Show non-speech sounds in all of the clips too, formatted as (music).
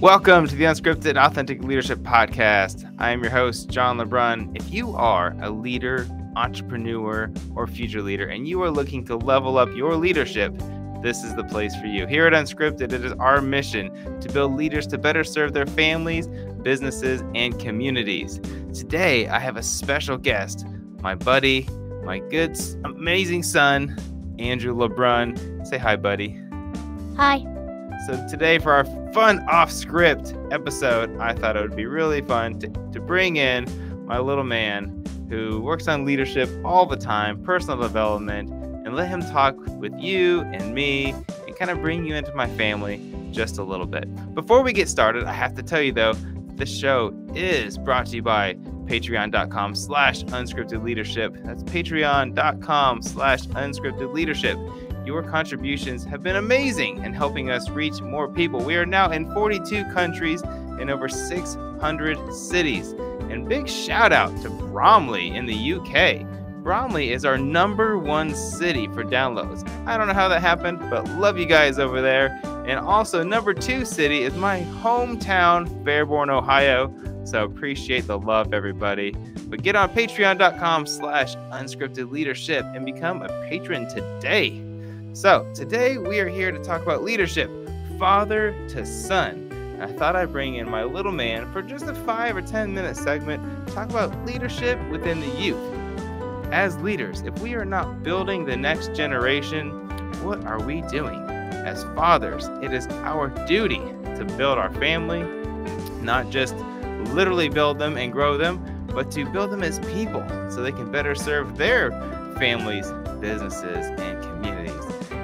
Welcome to the Unscripted Authentic Leadership Podcast. I am your host, John LeBrun. If you are a leader, entrepreneur, or future leader, and you are looking to level up your leadership, this is the place for you. Here at Unscripted, it is our mission to build leaders to better serve their families, businesses, and communities. Today, I have a special guest, my buddy, my good, amazing son, Andrew LeBrun. Say hi, buddy. Hi. So, today, for our fun off script episode, I thought it would be really fun to, to bring in my little man who works on leadership all the time, personal development, and let him talk with you and me and kind of bring you into my family just a little bit. Before we get started, I have to tell you though, this show is brought to you by patreon.com slash unscripted leadership. That's patreon.com slash unscripted leadership. Your contributions have been amazing in helping us reach more people. We are now in 42 countries in over 600 cities. And big shout out to Bromley in the UK. Bromley is our number one city for downloads. I don't know how that happened, but love you guys over there. And also, number two city is my hometown, Fairborn, Ohio. So appreciate the love, everybody. But get on patreon.com slash unscripted leadership and become a patron today. So, today we are here to talk about leadership, father to son. And I thought I'd bring in my little man for just a five or 10 minute segment, talk about leadership within the youth. As leaders, if we are not building the next generation, what are we doing? As fathers, it is our duty to build our family, not just literally build them and grow them, but to build them as people so they can better serve their families, businesses, and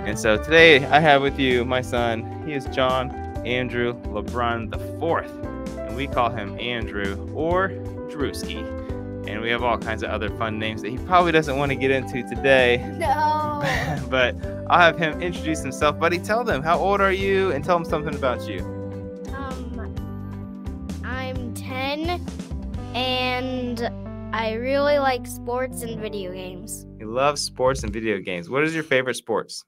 and so today I have with you my son. He is John Andrew LeBrun the fourth, and we call him Andrew or Drewski. And we have all kinds of other fun names that he probably doesn't want to get into today. No. (laughs) but I'll have him introduce himself. Buddy, tell them how old are you, and tell them something about you. Um, I'm ten, and I really like sports and video games. You love sports and video games. What is your favorite sports?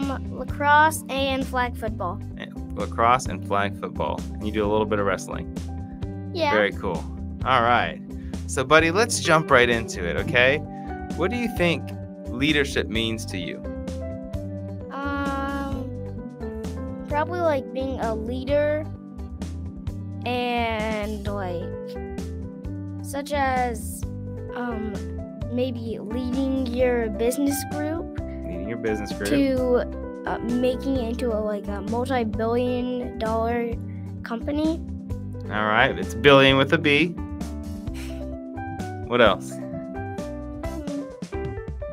Um, lacrosse and flag football. And lacrosse and flag football. And you do a little bit of wrestling. Yeah. Very cool. All right. So, buddy, let's jump right into it, okay? What do you think leadership means to you? Um, probably like being a leader and like, such as, um, maybe leading your business group your business group to uh, making it into a like a multi-billion dollar company. All right, it's billion with a B. What else?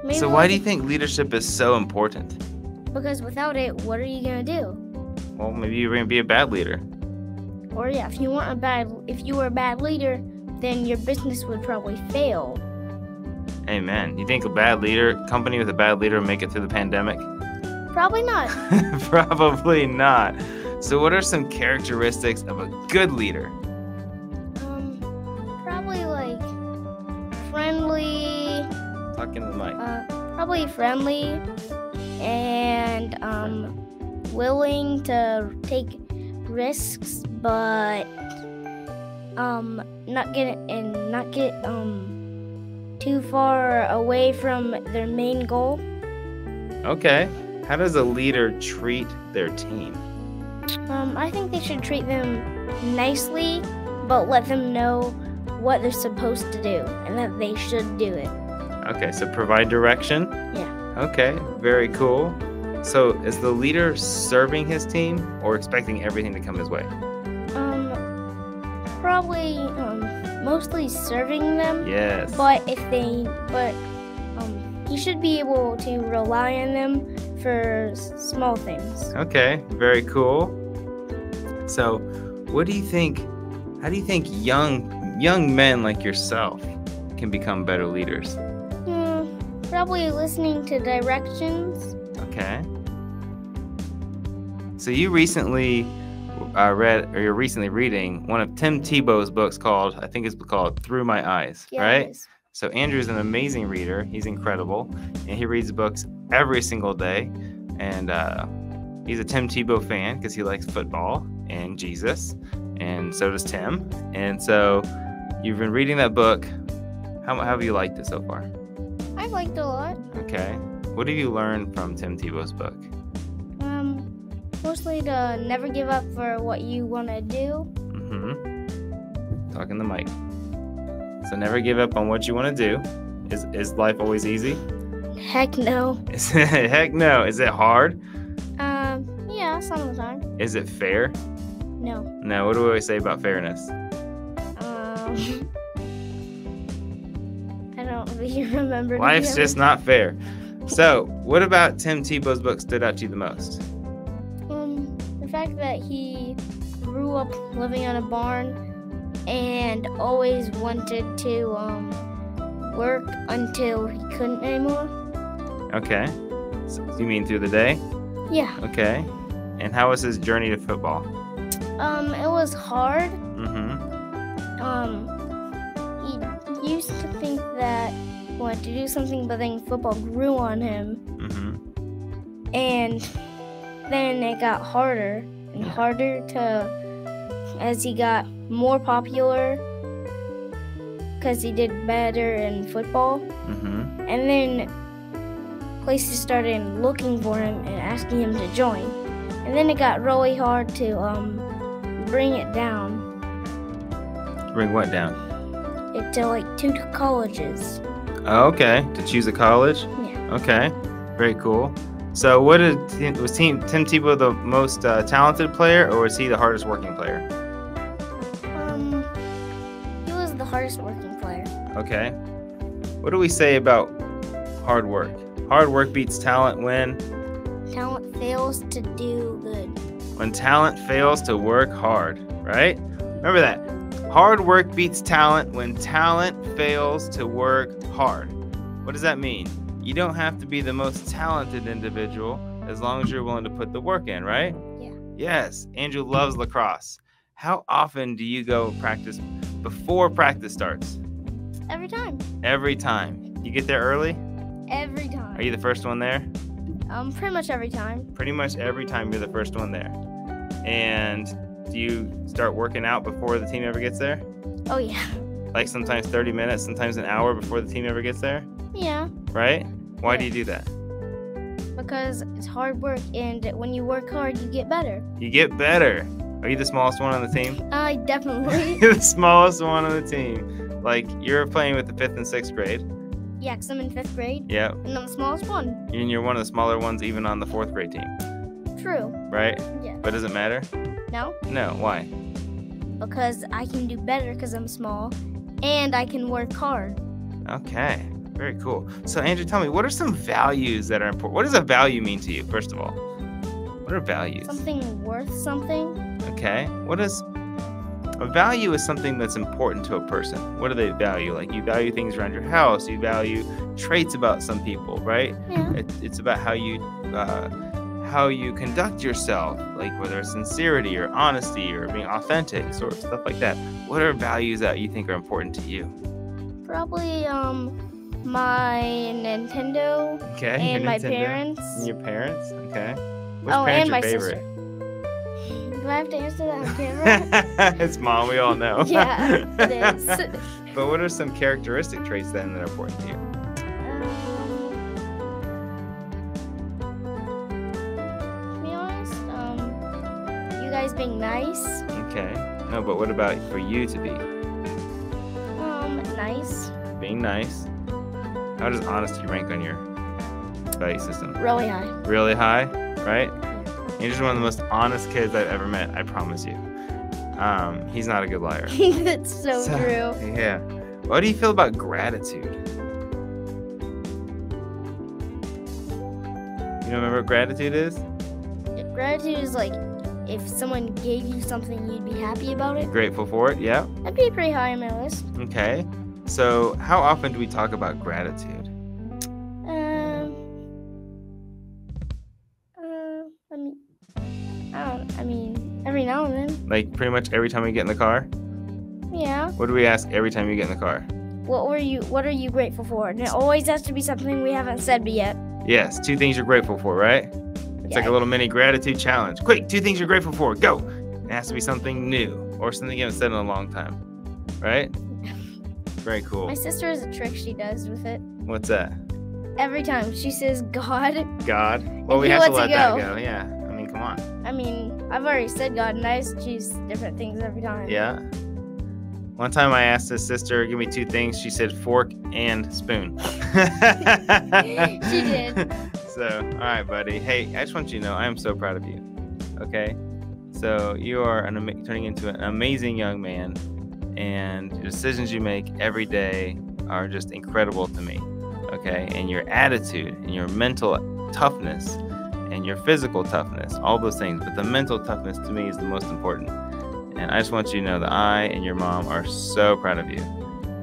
Maybe so why do you think leadership is so important? Because without it, what are you gonna do? Well, maybe you're gonna be a bad leader. Or yeah, if you weren't a bad, if you were a bad leader, then your business would probably fail. Amen. You think a bad leader, company with a bad leader, make it through the pandemic? Probably not. (laughs) Probably not. So, what are some characteristics of a good leader? Um, probably like friendly. Talking to the mic. Uh, probably friendly and um, willing to take risks, but um, not get and not get um too far away from their main goal. Okay. How does a leader treat their team? Um, I think they should treat them nicely, but let them know what they're supposed to do and that they should do it. Okay, so provide direction? Yeah. Okay, very cool. So is the leader serving his team or expecting everything to come his way? Um, probably um, mostly serving them. Yes. But if they, but um, he should be able to rely on them for small things. Okay, very cool. So, what do you think? How do you think young young men like yourself can become better leaders? Hmm, probably listening to directions. Okay. So you recently uh, read or you're recently reading one of Tim Tebow's books called I think it's called Through My Eyes, yeah, right? So Andrew's an amazing reader. He's incredible, and he reads books every single day. And uh, he's a Tim Tebow fan because he likes football and Jesus, and so does Tim. And so you've been reading that book. How, how have you liked it so far? I've liked it a lot. Okay. What have you learned from Tim Tebow's book? Mostly to never give up for what you want to do. Mm-hmm. Talking the mic. So never give up on what you want to do. Is is life always easy? Heck no. Is (laughs) it, heck no. Is it hard? Um, yeah, some of the time. Is it fair? No. No. What do we always say about fairness? Um, (laughs) I don't really (laughs) remember. Life's just not fair. So, what about Tim Tebow's book stood out to you the most? Fact that he grew up living on a barn and always wanted to um work until he couldn't anymore. Okay. So, you mean through the day? Yeah. Okay. And how was his journey to football? Um, it was hard. Mm-hmm. Um, he used to think that he wanted to do something, but then football grew on him, Mm-hmm. and then it got harder harder to as he got more popular because he did better in football, Mm-hmm. and then places started looking for him and asking him to join, and then it got really hard to um bring it down. Bring what down? It to like two colleges. Oh, okay. To choose a college? Yeah. Okay. Very cool. So, what did was Tim, Tim Tebow the most uh, talented player, or was he the hardest working player? Um, he was the hardest working player. Okay. What do we say about hard work? Hard work beats talent when Talent fails to do good. when talent fails to work hard, right? Remember that. Hard work beats talent when talent fails to work hard. What does that mean? You don't have to be the most talented individual as long as you're willing to put the work in, right? Yeah. Yes, Andrew loves lacrosse. How often do you go practice before practice starts? Every time. Every time. You get there early? Every time. Are you the first one there? Um, pretty much every time. Pretty much every time you're the first one there. And do you start working out before the team ever gets there? Oh yeah. Like sometimes 30 minutes, sometimes an hour before the team ever gets there, Yeah. right? Why do you do that? Because it's hard work, and when you work hard, you get better. You get better. Are you the smallest one on the team? I definitely. (laughs) you're the smallest one on the team. Like you're playing with the fifth and sixth grade. yeah, because I'm in fifth grade, Yeah. and I'm the smallest one. And you're one of the smaller ones even on the fourth grade team, True. right? Yeah. But does it matter? No, No. Why? because I can do better because I'm small, and I can work hard. Okay. Very cool. So Andrew, tell me, what are some values that are important? What does a value mean to you, first of all? What are values? Something worth something. Okay. What is a value is something that's important to a person. What do they value? Like you value things around your house, you value traits about some people, right? Yeah. It, it's about how you uh, how you conduct yourself, like whether it's sincerity or honesty or being authentic, sort of stuff like that. What are values that you think are important to you? Probably um my Nintendo Okay. and my Nintendo. parents. And your parents. Okay. Which oh, parent's and my your sister. favorite? Do I have to answer that on (laughs) camera? it's mom. We all know. (laughs) yeah, it is. (laughs) But what are some characteristic traits then that are important to you? Um, to be honest, um, you guys being nice, Okay. No, but what about for you to be? um, nice, Being nice. How does honesty rank on your value system? really high. Really high, right? You're just one of the most honest kids I've ever met, I promise you. Um, he's not a good liar. (laughs) That's so, So- true. Yeah. What do you feel about gratitude? You know remember what gratitude is? Gratitude is like if someone gave you something, you'd be happy about it. Grateful for it, yeah. That'd be pretty high on my list. Okay. So how often do we talk about gratitude? Um, uh, I mean, I don't. I mean, every now and then. Like pretty much every time we get in the car? Yeah. What do we ask every time you get in the car? What were you? What are you grateful for? And it always has to be something we haven't said yet. Yes, two things you're grateful for, right? It's like a little mini gratitude challenge. Quick, two things you're grateful for. Go. It has to be something new or something you haven't said in a long time. Right? Very cool. My sister has a trick she does with it. What's that? Every time she says God, God. Well, we have to let that go. go. Yeah. I mean, come on. I mean, I've already said God, and I just choose different things every time. Yeah. One time I asked his sister, give me two things. She said fork and spoon. (laughs) She did. (laughs) So, all right, buddy. Hey, I just want you to know I am so proud of you. Okay. So, you are an turning into an amazing young man, and the decisions you make every day are just incredible to me. Okay. And your attitude and your mental toughness and your physical toughness, all those things. But the mental toughness to me is the most important. And I just want you to know that I and your mom are so proud of you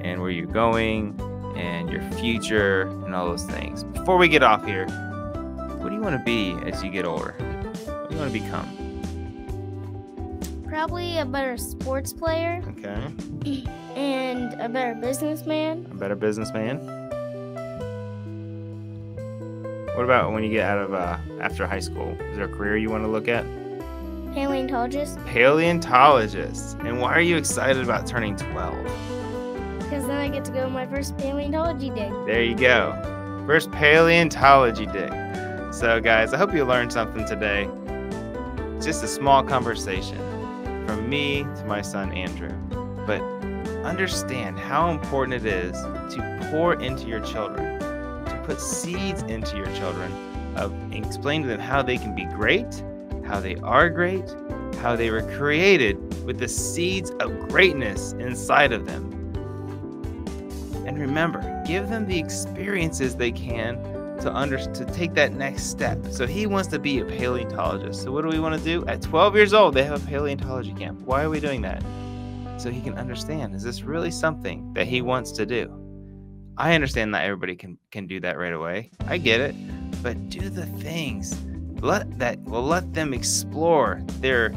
and where you're going and your future and all those things. Before we get off here, what do you want to be as you get older? What do you want to become? Probably a better sports player Okay. and a better businessman. A better businessman. What about when you get out of uh, after high school? Is there a career you want to look at? Paleontologist, Paleontologist. And why are you excited about turning 12? because then I get to go on my first paleontology day. There you go. First paleontology day. So, guys, I hope you learned something today. Just a small conversation from me to my son Andrew. But understand how important it is to pour into your children, to put seeds into your children of explain to them how they can be great, how they are great, how they were created with the seeds of greatness inside of them. And remember, give them the experiences they can to under to take that next step. So he wants to be a paleontologist. So what do we want to do? At 12 years old, they have a paleontology camp. Why are we doing that? So he can understand, is this really something that he wants to do? I understand not everybody can can do that right away. I get it. But do the things let that will let them explore their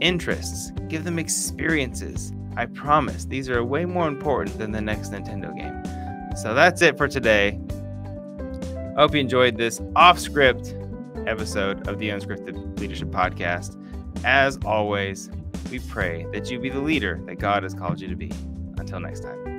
interests. Give them experiences. I promise these are way more important than the next Nintendo game. So that's it for today. I hope you enjoyed this off script episode of the Unscripted Leadership Podcast. As always, we pray that you be the leader that God has called you to be. Until next time.